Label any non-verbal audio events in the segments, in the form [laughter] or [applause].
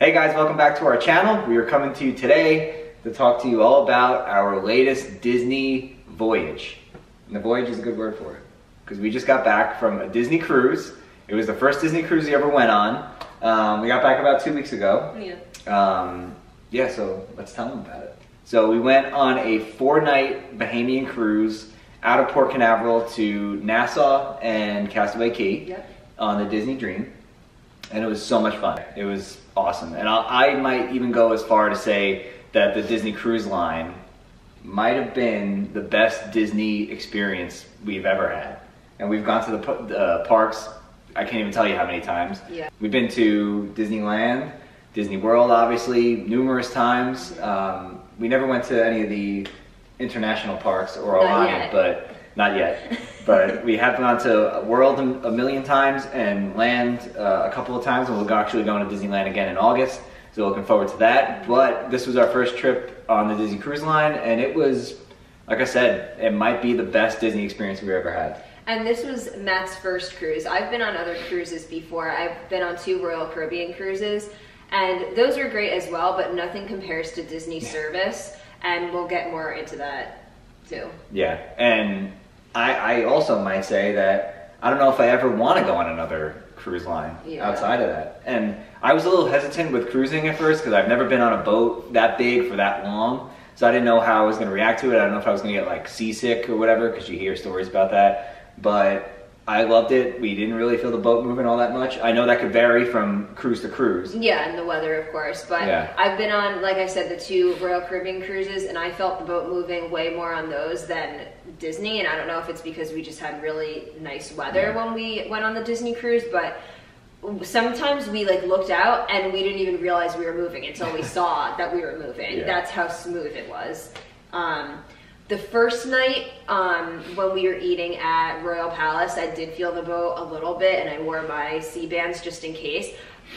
Hey guys, welcome back to our channel. We are coming to you today to talk to you all about our latest Disney voyage. And the voyage is a good word for it because we just got back from a Disney cruise. It was the first Disney cruise we ever went on. Um, we got back about two weeks ago. Yeah. Um, yeah, so let's tell them about it. So we went on a four-night Bahamian cruise out of Port Canaveral to Nassau and Castaway Cay Yep. on the Disney Dream, and it was so much fun. It was awesome, and I, I might even go as far to say that the Disney Cruise Line might have been the best Disney experience we've ever had. And we've gone to the the parks. I can't even tell you how many times. Yeah. We've been to Disneyland, Disney World, obviously, numerous times. Um, we never went to any of the international parks or yet. but not yet. but [laughs] we have gone to World a a million times and Land uh, a couple of times, and we're actually going to Disneyland again in August. So looking forward to that. But this was our first trip on the Disney Cruise Line, and it was, like I said, it might be the best Disney experience we've ever had. And this was Matt's first cruise. I've been on other cruises before. I've been on two Royal Caribbean cruises, and those are great as well, but nothing compares to Disney service, and we'll get more into that too. Yeah, and I, I also might say that I don't know if I ever want to go on another cruise line Yeah. outside of that. And I was a little hesitant with cruising at first because I've never been on a boat that big for that long. So I didn't know how I was going to react to it. I don't know if I was going to get like seasick or whatever because you hear stories about that. But I loved it. We didn't really feel the boat moving all that much. I know that could vary from cruise to cruise. Yeah, and the weather, of course. But Yeah. I've been on, like I said, the two Royal Caribbean cruises, and I felt the boat moving way more on those than Disney. And I don't know if it's because we just had really nice weather Yeah. when we went on the Disney cruise, but sometimes we like looked out and we didn't even realize we were moving until we [laughs] saw that we were moving. Yeah. That's how smooth it was. Um, the first night um, when we were eating at Royal Palace, I did feel the boat a little bit, and I wore my Sea-Bands just in case.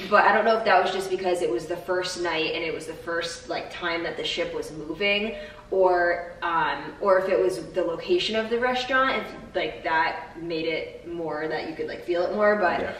But I don't know if that was just because it was the first night and it was the first like time that the ship was moving, or um, or if it was the location of the restaurant, if like that made it more that you could like feel it more. But Yeah.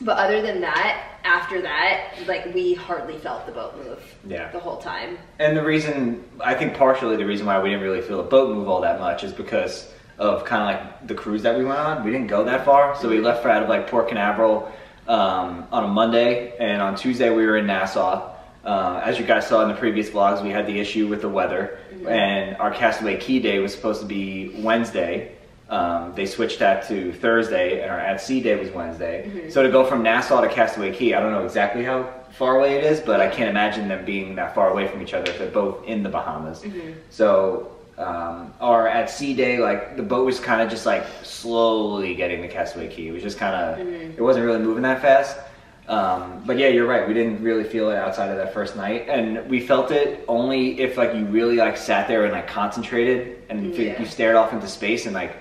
But other than that, after that, like we hardly felt the boat move. Yeah. The whole time. And the reason, I think partially the reason why we didn't really feel the boat move all that much is because of kind of like the cruise that we went on. We didn't go that far, so we left out of like Port Canaveral um, on a Monday, and on Tuesday we were in Nassau. Uh, as you guys saw in the previous vlogs, we had the issue with the weather, and our Castaway Cay Day was supposed to be Wednesday. Um, they switched that to Thursday, and our at sea day was Wednesday. So to go from Nassau to Castaway Cay, I don't know exactly how far away it is, but I can't imagine them being that far away from each other if they're both in the Bahamas. So um, our at sea day, like the boat was kind of just like slowly getting to Castaway Cay. It was just kind of, it wasn't really moving that fast. Um, but yeah, you're right. We didn't really feel it outside of that first night, and we felt it only if like you really like sat there and like concentrated and Yeah. you stared off into space and like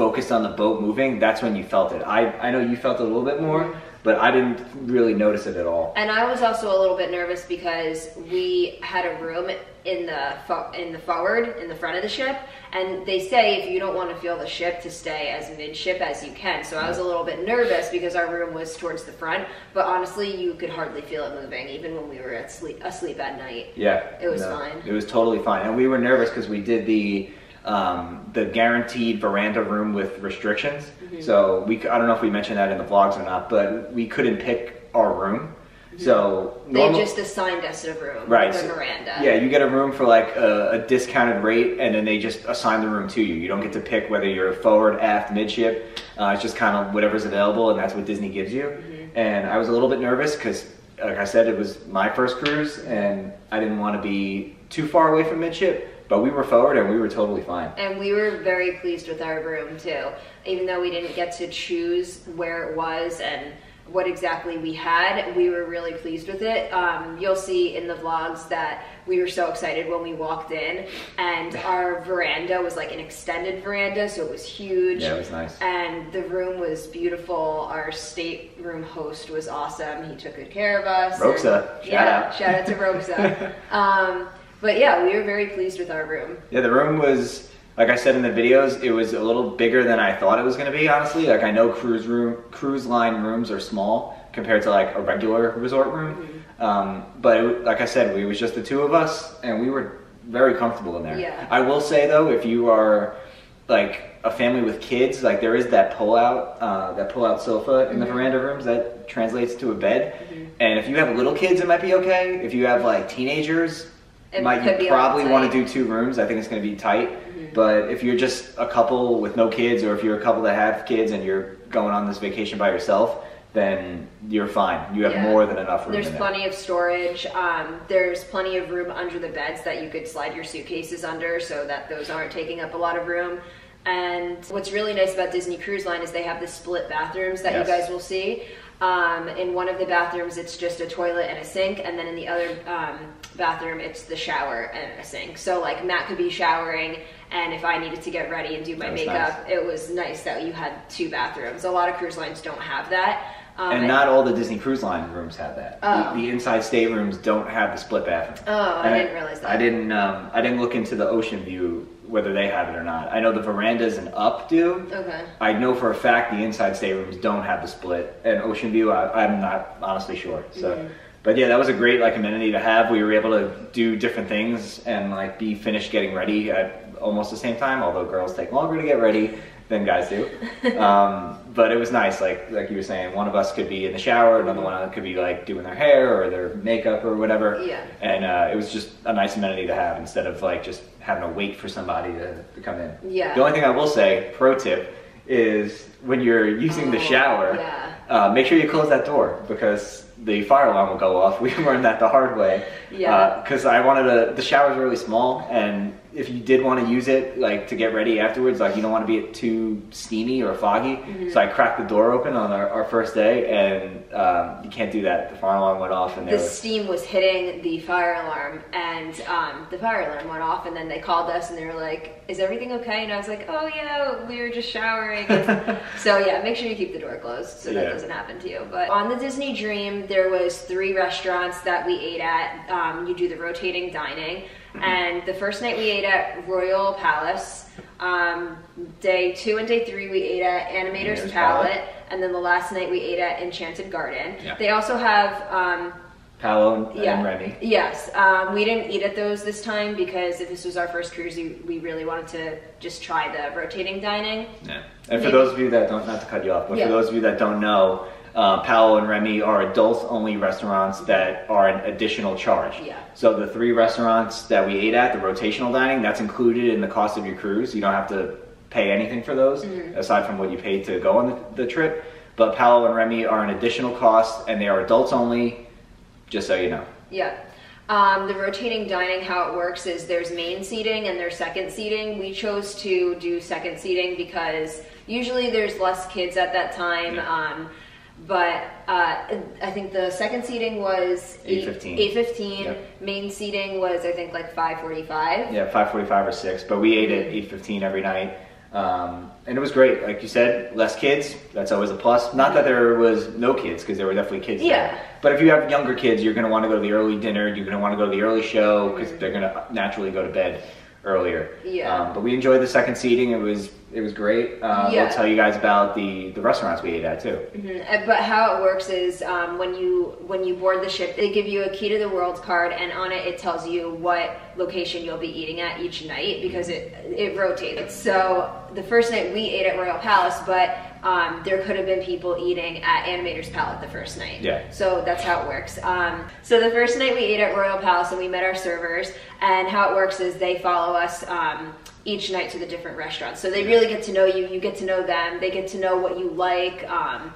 focused on the boat moving. That's when you felt it. I I know you felt it a little bit more, but I didn't really notice it at all. And I was also a little bit nervous because we had a room in the fo- in the forward in the front of the ship, and they say if you don't want to feel the ship to stay as midship as you can. So I was a little bit nervous because our room was towards the front, but honestly, you could hardly feel it moving even when we were at sleep, asleep at night. Yeah, It was fine. It was totally fine, and we were nervous because we did the um, the guaranteed veranda room with restrictions. Mm-hmm. So we, I don't know if we mentioned that in the vlogs or not, but we couldn't pick our room. So Mm-hmm. They normal- just assigned us a room, Right, the so- veranda. Yeah, you get a room for like a, a discounted rate, and then they just assign the room to you. You don't get to pick whether you're forward, aft, midship. Uh, it's just kind of whatever's available, and that's what Disney gives you. And I was a little bit nervous because, like I said, it was my first cruise, and I didn't want to be too far away from midship. But we were forward, and we were totally fine. And we were very pleased with our room too, even though we didn't get to choose where it was and what exactly we had. We were really pleased with it. Um, you'll see in the vlogs that we were so excited when we walked in, and [laughs] our veranda was like an extended veranda, so it was huge. Yeah, it was nice. And the room was beautiful. Our stateroom host was awesome. He took good care of us. Roxa, shout yeah, out. shout out to Roxa. [laughs] um, but yeah, we were very pleased with our room. Yeah, the room was like I said in the videos, it was a little bigger than I thought it was going to be. Honestly, like I know cruise room, cruise line rooms are small, compared to like a regular resort room. Mm-hmm. Um, but it, like I said, we, it was just the two of us, and we were very comfortable in there. Yeah. I will say though, if you are like a family with kids, like there is that pull out, uh, that pull out sofa in the Mhm. veranda rooms that translates to a bed. Mhm. And if you have little kids, it might be okay. If you have like teenagers, It might could you probably want to do two rooms. I think it's going to be tight. Mhm. But if you're just a couple with no kids, or if you're a couple that have kids and you're going on this vacation by yourself, then you're fine. You have Yeah. more than enough room. There's in there. plenty of storage. Um, there's plenty of room under the beds that you could slide your suitcases under so that those aren't taking up a lot of room. And what's really nice about Disney Cruise Line is they have the split bathrooms that Yes. you guys will see. Um, in one of the bathrooms, it's just a toilet and a sink, and then in the other um, bathroom, it's the shower and a sink. So, like, Matt could be showering, and if I needed to get ready and do my makeup, it was nice that you had two bathrooms. A lot of cruise lines don't have that. Um, And not all the Disney Cruise Line rooms have that. Oh. The, the inside staterooms don't have the split bathroom. Oh, I didn't realize that. I didn't. Um, I didn't look into the ocean view whether they have it or not. I know the verandas and up do. Okay. I know for a fact the inside staterooms don't have the split, and Ocean View, I, I'm not honestly sure. So, Mhm. but yeah, that was a great like amenity to have. We were able to do different things and like be finished getting ready at almost the same time. Although girls take longer to get ready than guys do, [laughs] um, but it was nice. Like like you were saying, one of us could be in the shower, another one could be like doing their hair or their makeup or whatever. Yeah. And uh, it was just a nice amenity to have instead of like just having to wait for somebody to, to come in. Yeah. The only thing I will say, pro tip, is when you're using the Oh, shower, yeah. uh, make sure you close that door because the fire alarm will go off. [laughs] We learned that the hard way. Yeah. Because I wanted to. The shower's really small, and if you did want to use it, like to get ready afterwards, like you don't want to be too steamy or foggy. Mm-hmm. So I cracked the door open on our, our first day, and um, you can't do that. The fire alarm went off, and the was steam was hitting the fire alarm and um, the fire alarm went off and then they called us and they were like is everything okay and i was like oh yeah we were just showering [laughs] so yeah make sure you keep the door closed so that Yeah. doesn't happen to you but on the disney dream there was three restaurants that we ate at um, you do the rotating dining and the first night we ate at royal palace um, day two and day three we ate at animator's Animator's palette, Palette. and then the last night we ate at enchanted garden Yeah. they also have um, Palo and, yeah. and Remy. Yes. Um, we didn't eat at those this time because if this was our first cruise, we, we really wanted to just try the rotating dining. Yeah. And for those of you that don't, not to cut you off, but Yeah. for those of you that don't know, uh, Palo and Remy are adults only restaurants that are an additional charge. Yeah. So the three restaurants that we ate at, the rotational dining, that's included in the cost of your cruise. You don't have to pay anything for those Mm-hmm. aside from what you paid to go on the, the trip. But Palo and Remy are an additional cost and they are adults only, just so you know. Yeah. Um, the rotating dining, how it works is there's main seating and there's second seating. We chose to do second seating because usually there's less kids at that time. Yeah. Um, but uh, I think the second seating was 8:15. Eight fifteen. Yep. Main seating was I think like five forty five. Yeah, five forty-five or six. But we ate at eight fifteen every night, um, and it was great. Like you said, less kids. That's always a plus. Not that there was no kids, because there were definitely kids. Yeah. There. But if you have younger kids, you're going to want to go to the early dinner. You're going to want to go to the early show because they're going to naturally go to bed earlier. Yeah. Um, but we enjoyed the second seating. It was it was great. Uh, Yeah. We'll tell you guys about the the restaurants we ate at too. Mhm. Uh, But how it works is um, when you when you board the ship, they give you a key to the world card, and on it it tells you what location you'll be eating at each night because it it rotates. So the first night we ate at Royal Palace, but um, there could have been people eating at Animator's Palette the first night. Yeah. So that's how it works. Um, so the first night we ate at Royal Palace and we met our servers, and how it works is they follow us um, each night to the different restaurants. So they really get to know you, you get to know them, they get to know what you like, um,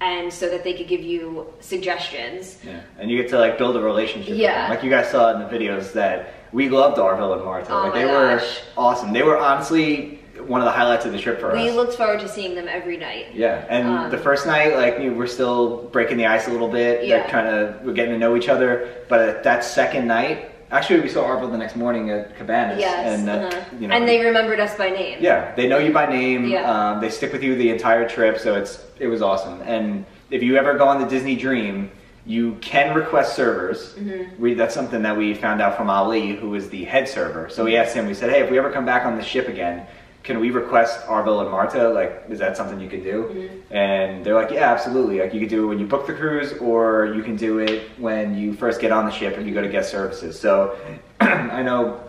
and so that they could give you suggestions. Yeah. And you get to like build a relationship. with Yeah. them. Like you guys saw in the videos that we loved Arville and Marta. Oh like they were awesome. They were honestly one of the highlights of the trip for We us. We looked forward to seeing them every night. Yeah, and Um, the first night, like we we're still breaking the ice a little bit, Yeah. like trying to we're getting to know each other. But that second night, actually, we saw Arville the next morning at Cabanas, Yes, and uh, uh-huh. you know, and they remembered us by name. yeah, they know you by name. Yeah. Um, they stick with you the entire trip, so it's it was awesome. And if you ever go on the Disney Dream, you can request servers. Mm-hmm. We, that's something that we found out from Ali, who was the head server. So we asked him. We said, hey, if we ever come back on the ship again, can we request Arville and Marta? Like, is that something you can do? Mm-hmm. And they're like, yeah, absolutely. Like, you could do it when you book the cruise, or you can do it when you first get on the ship and you go to guest services. So, [clears throat] I know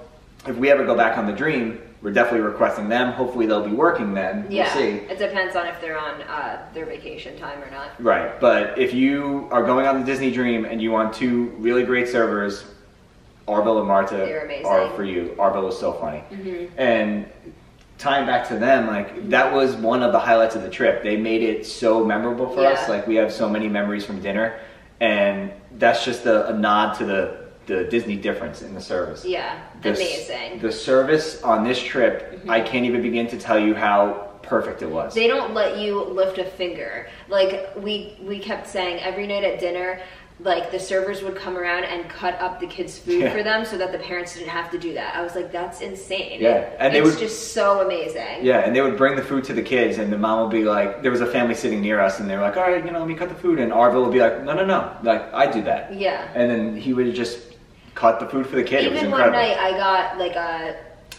if we ever go back on the Dream, we're definitely requesting them. Hopefully, they'll be working then. Yeah, We'll see. it depends on if they're on uh, their vacation time or not. Right, but if you are going on the Disney Dream and you want two really great servers, Arville and Marta They're for you. Arville is so funny. And tying back to them, like that was one of the highlights of the trip. They made it so memorable for us. Like we have so many memories from dinner, and that's just a, a nod to the the Disney difference in the service. Yeah, The amazing. The service on this trip, mm-hmm. I can't even begin to tell you how perfect it was. they don't let you lift a finger. Like we we kept saying every night at dinner, like the servers would come around and cut up the kids' food Yeah. for them so that the parents didn't have to do that. I was like, that's insane. Yeah, and it's would- just so amazing. Yeah, and they would bring the food to the kids, and the mom would be like, there was a family sitting near us, and they were like, all right, you know, let me cut the food. And Arville would be like, no, no, no, like, I do that. Yeah. And then he would just cut the food for the kid. it was Even one night, I got like a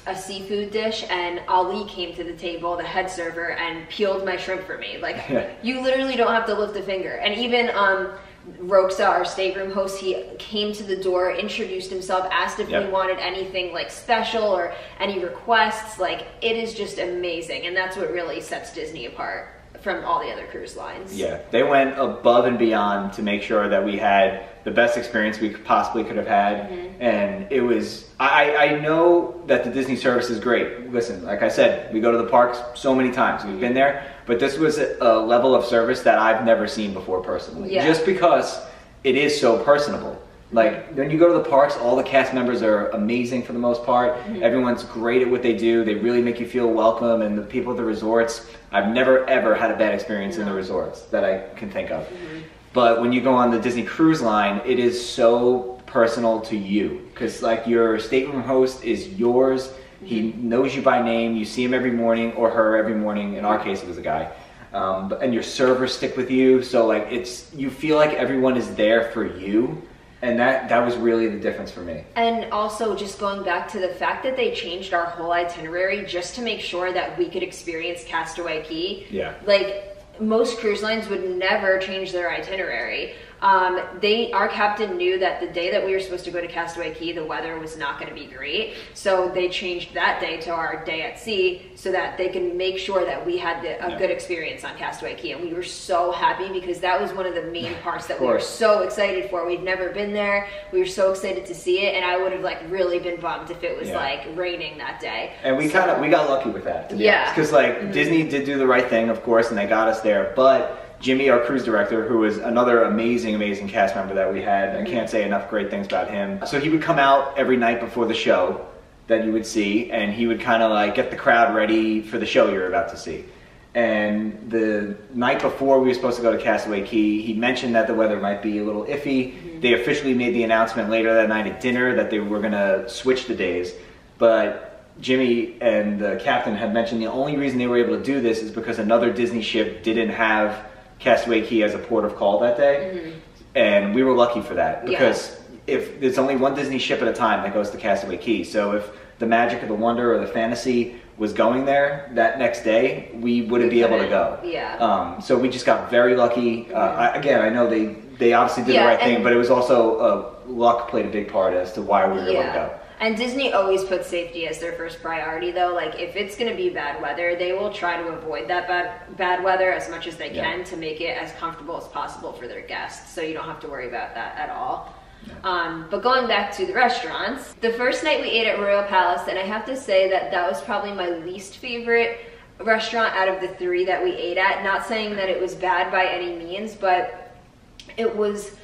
a seafood dish, and Ali came to the table, the head server, and peeled my shrimp for me. Like [laughs] Yeah. you literally don't have to lift a finger. And even um, Roxa, our stateroom host, he came to the door, introduced himself, asked if Yep. we wanted anything like special or any requests. Like it is just amazing, and that's what really sets Disney apart from all the other cruise lines. Yeah, they went above and beyond to make sure that we had the best experience we possibly could have had, Mm-hmm. and it was. I I know that the Disney service is great. Listen, like I said, we go to the parks so many times. We've been there, but this was a, a level of service that I've never seen before personally. Yeah. Just because it is so personable. Like when you go to the parks, all the cast members are amazing for the most part. Mm-hmm. Everyone's great at what they do. They really make you feel welcome. And the people at the resorts, I've never ever had a bad experience in the resorts that I can think of. Mm-hmm. But when you go on the Disney Cruise Line, it is so personal to you because like your stateroom host is yours. He knows you by name. You see him every morning or her every morning. In our case, it was a guy. Um, and your servers stick with you, so like it's you feel like everyone is there for you, and that that was really the difference for me. And also, just going back to the fact that they changed our whole itinerary just to make sure that we could experience Castaway Cay. Yeah. Like, most cruise lines would never change their itinerary. Um, they, our captain knew that the day that we were supposed to go to Castaway Cay, the weather was not going to be great. So they changed that day to our day at sea so that they can make sure that we had the, a Yeah. good experience on Castaway Cay. And we were so happy because that was one of the main parts that we were so excited for. We'd never been there. We were so excited to see it, and I would have like really been bummed if it was Yeah. like raining that day. And we So- kind of we got lucky with that, Yeah. Because like Disney did do the right thing, of course, and they got us there. But Jimmy, our cruise director, who was another amazing, amazing cast member that we had, I can't say enough great things about him. So he would come out every night before the show that you would see, and he would kind of like get the crowd ready for the show you're about to see. And the night before we were supposed to go to Castaway Cay, he mentioned that the weather might be a little iffy. Mm-hmm. They officially made the announcement later that night at dinner that they were going to switch the days. But Jimmy and the captain had mentioned the only reason they were able to do this is because another Disney ship didn't have Castaway Cay as a port of call that day. And we were lucky for that Yeah. because if there's only one Disney ship at a time that goes to Castaway Cay. So if the magic or the wonder or the fantasy was going there that next day, we wouldn't We be able to go. yeah. Um, so we just got very lucky. Uh, I, again, I know they they obviously did Yeah, the right thing, but it was also uh, luck played a big part as to why we were able to go. And Disney always puts safety as their first priority, though. Like, if it's going to be bad weather, they will try to avoid that bad, bad weather as much as they Yeah. can to make it as comfortable as possible for their guests. So you don't have to worry about that at all. Um, but going back to the restaurants, the first night we ate at Royal Palace, and I have to say that that was probably my least favorite restaurant out of the three that we ate at. Not saying that it was bad by any means, but it was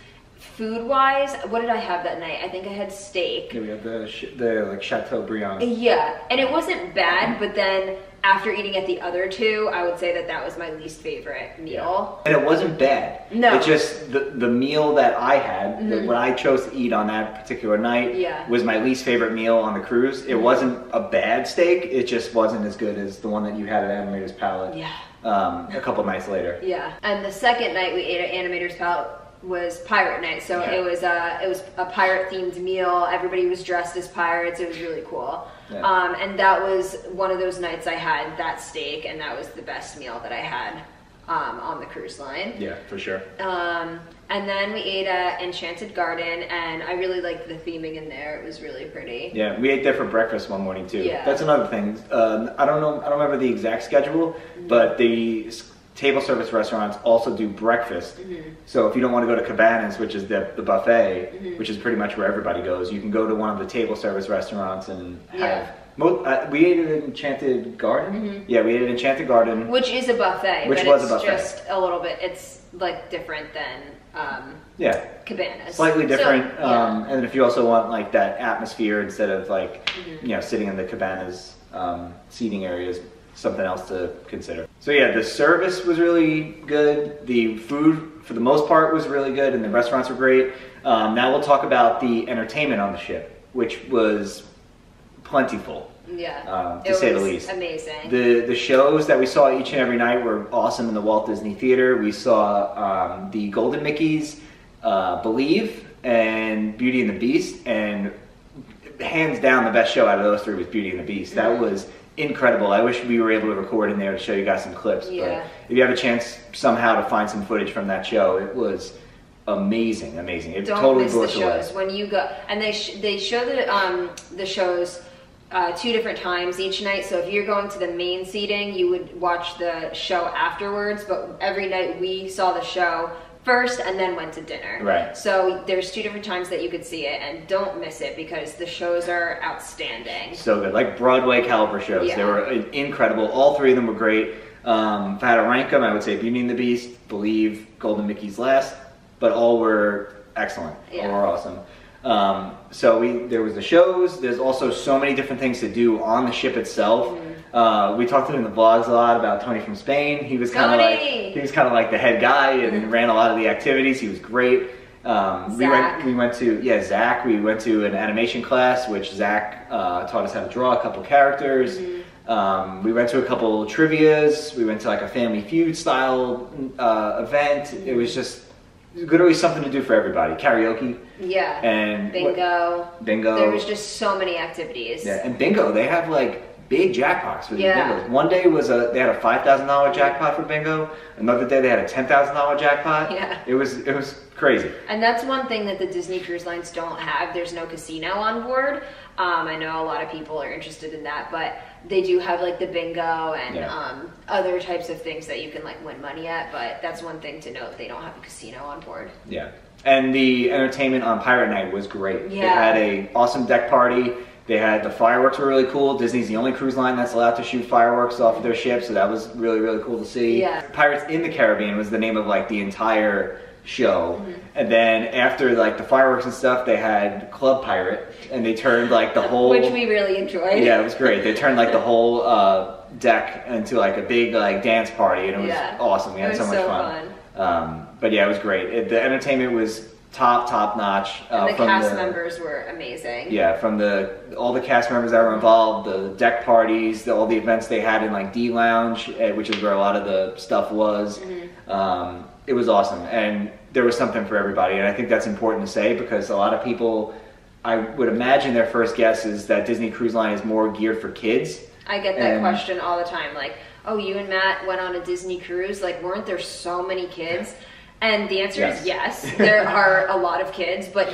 food wise. What did I have that night? I think I had steak. Yeah, we had the the like Chateaubriand. Yeah, and it wasn't bad, but then after eating at the other two, I would say that that was my least favorite meal. And it wasn't bad. No. It just the the meal that I had, the, what I chose to eat on that particular night, Mm-hmm. Yeah. Mm-hmm. was my least favorite meal on the cruise. It wasn't a bad steak. It just wasn't as good as the one that you had at Animator's Palette. Yeah. Um, a couple nights later. Yeah, and the second night we ate at Animator's Palette, was pirate night. So Okay. it was a it was a pirate themed meal. Everybody was dressed as pirates. It was really cool. Yeah. Um, and that was one of those nights I had that steak, and that was the best meal that I had um, on the cruise line. Yeah, for sure. Um, and then we ate at Enchanted Garden, and I really liked the theming in there. It was really pretty. Yeah, we ate there for breakfast one morning too. Yeah. That's another thing. Uh, I don't know. I don't remember the exact schedule, but the table service restaurants also do breakfast. Mm-hmm. So if you don't want to go to Cabanas, which is the, the buffet, Mm-hmm. which is pretty much where everybody goes, you can go to one of the table service restaurants and have. Yeah. Mo- uh, we ate at Enchanted Garden. Yeah, we ate at Enchanted Garden. Which is a buffet, Which but was a it's buffet. just a little bit. It's like different than um, Yeah, cabanas. slightly So, different. yeah. um, and if you also want like that atmosphere instead of like Mm-hmm. you know sitting in the cabanas um, seating areas, something else to consider. So yeah, the service was really good. The food for the most part was really good, and the restaurants were great. Um, now we'll talk about the entertainment on the ship, which was plentiful. yeah, um, to it say the least. amazing. The the shows that we saw each and every night were awesome in the Walt Disney Theater. We saw um, the Golden Mickeys, uh, Believe, and Beauty and the Beast, and hands down the best show out of those three was Beauty and the Beast. That Mm-hmm. was incredible. I wish we were able to record in there to show you guys some clips. Yeah. But if you have a chance somehow to find some footage from that show, it was amazing, amazing. It Don't totally miss blew the us away. shows when you go, and they sh- they show the um, the shows uh, two different times each night. So if you're going to the main seating, you would watch the show afterwards. But every night we saw the show first and then went to dinner. Right. So there's two different times that you could see it, and don't miss it because the shows are outstanding. So good, like Broadway caliber shows. Yeah. They were incredible. All three of them were great. Um, if I had to rank them, I would say Beauty and the Beast, Believe, Golden Mickey's last, but all were excellent. Yeah. All were awesome. Um, so we there was the shows. There's also so many different things to do on the ship itself. Mm-hmm. Uh, we talked in the vlogs a lot about Tony from Spain. He was kind of like he was kind of like the head guy and ran a lot of the activities. He was great. Um, we went we went to yeah Zach. We went to an animation class, which Zach uh, taught us how to draw a couple characters. Um, we went to a couple trivia's. We went to like a Family Feud style uh, event. It was just literally something to do for everybody. Karaoke Yeah. and bingo. bingo. There was just so many activities. yeah, and bingo. They have like big jackpots for Yeah. bingos. One day was a they had a five thousand dollar jackpot for bingo. Another day they had a ten thousand dollar jackpot. Yeah. It was it was crazy. And that's one thing that the Disney Cruise Lines don't have. There's no casino on board. Um, I know a lot of people are interested in that, but they do have like the bingo and Yeah. um, other types of things that you can like win money at. But that's one thing to note. They don't have a casino on board. Yeah. And the entertainment on Pirate Night was great. They Yeah. had a awesome deck party. They had the fireworks were really cool. Disney's the only cruise line that's allowed to shoot fireworks off of their ship, so that was really really cool to see. Yeah. Pirates in the Caribbean was the name of like the entire show. Mm-hmm. And then after like the fireworks and stuff, they had Club Pirate and they turned like the whole Which we really enjoyed. Yeah, it was great. They turned like the [laughs] whole uh, deck into like a big like dance party and it was Yeah. awesome. We had so much so fun. Um, but yeah, it was great. It, the entertainment was top, top notch. Uh, And the cast the, members were amazing. Yeah, from the all the cast members that were involved, the deck parties, the, all the events they had in like D Lounge, eh, which is where a lot of the stuff was. Mm-hmm. Um, it was awesome, and there was something for everybody. And I think that's important to say because a lot of people, I would imagine their first guess is that Disney Cruise Line is more geared for kids. I get that And- question all the time. Like, oh, you and Matt went on a Disney cruise. Like, weren't there so many kids? And the answer is Yes. yes. [laughs] There are a lot of kids, but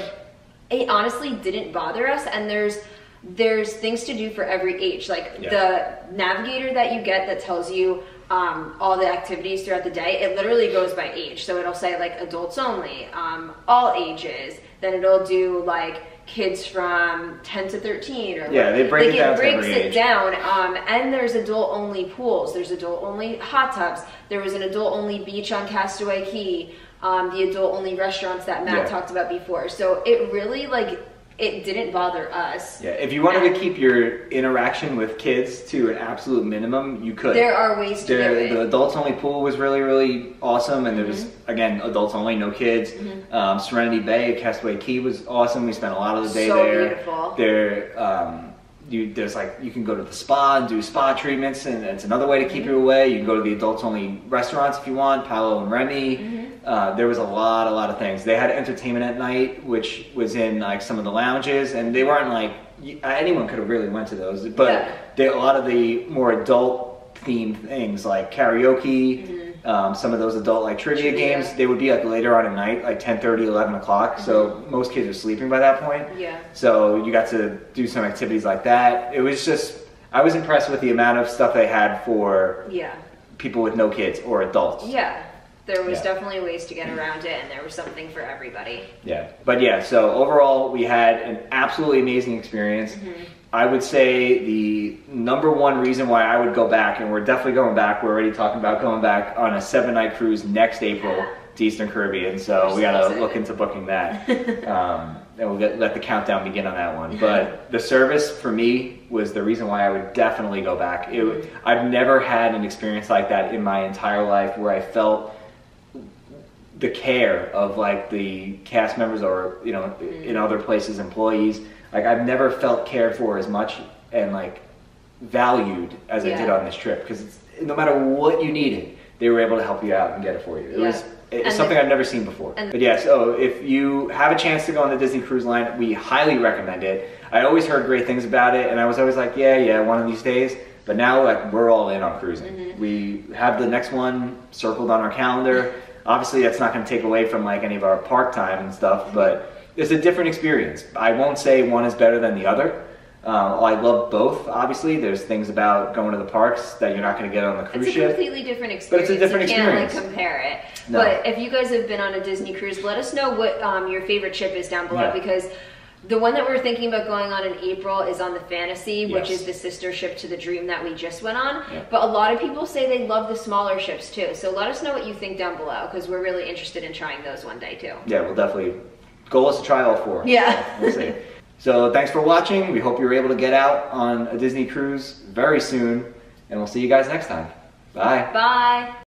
it honestly didn't bother us. And there's there's things to do for every age. Like Yeah. the navigator that you get that tells you um, all the activities throughout the day, it literally goes by age. So it'll say like adults only, um, all ages. Then it'll do like kids from 10 to 13 or Yeah, they break it down to breaks every it age. down um, and there's adult only pools there's adult only hot tubs there was an adult only beach on castaway cay um, the adult only restaurants that matt Yeah. talked about before so it really like it didn't bother us Yeah, if you wanted to keep your interaction with kids to an absolute minimum, you could. there are ways to do The, it the adults only pool was really really awesome, and there was Mm-hmm. again adults only, no kids. Um, Serenity Bay, Castaway Cay was awesome. We spent a lot of the day So there. beautiful. There, um, you there's like you can go to the spa and do spa treatments, and it's another way to keep Mm-hmm. you away. You can go to the adults only restaurants if you want, Palo and Remy. Mm-hmm. Uh, there was a lot, a lot of things. They had entertainment at night, which was in like some of the lounges, and they weren't like anyone could have really went to those. But Yeah. they, a lot of the more adult themed things like karaoke, um, some of those adult like trivia, Mm-hmm. Trivia. games, they would be like later on at night, like 10, 11 o'clock. So most kids are sleeping by that point. Mm-hmm. Yeah. So you got to do some activities like that. It was just, I was impressed with the amount of stuff they had for Yeah. people with no kids or adults. Yeah. There was Yeah. definitely ways to get around it, and there was something for everybody. Yeah. But yeah, so overall, we had an absolutely amazing experience. Mm-hmm. I would say the number one reason why I would go back, and we're definitely going back, we're already talking about going back on a seven night cruise next April to Eastern Caribbean. So We're we so got to look into booking that. [laughs] um, and we'll get, let the countdown begin on that one. But the service for me was the reason why I would definitely go back. It, I've never had an experience like that in my entire life where I felt the care of like the cast members or you know in other places employees. Like i've never felt cared for as much and like valued as i did on this trip because no matter what you needed they were able to help you out and get it for you. It Yeah. was it's something the- i've never seen before. but yeah so if you have a chance to go on the disney cruise line we highly recommend it. I always heard great things about it and i was always like yeah yeah one of these days. But now like we're all in on cruising. Mm-hmm. we have the next one circled on our calendar obviously that's not going to take away from like any of our park time and stuff but it's a different experience i won't say one is better than the other uh, i love both obviously there's things about going to the parks that you're not going to get on the cruise ship. It's a ship completely different experience. But it's experience. a different you can't like compare it. No. But if you guys have been on a Disney cruise, let us know what um, your favorite ship is down below Yeah. because the one that we're thinking about going on in April is on the Fantasy, which Yes. is the sister ship to the Dream that we just went on. Yeah. But a lot of people say they love the smaller ships too. So let us know what you think down below because we're really interested in trying those one day too. yeah we'll definitely goal is to try all four Yeah. we'll see [laughs] so thanks for watching we hope you're able to get out on a disney cruise very soon and we'll see you guys next time bye Bye.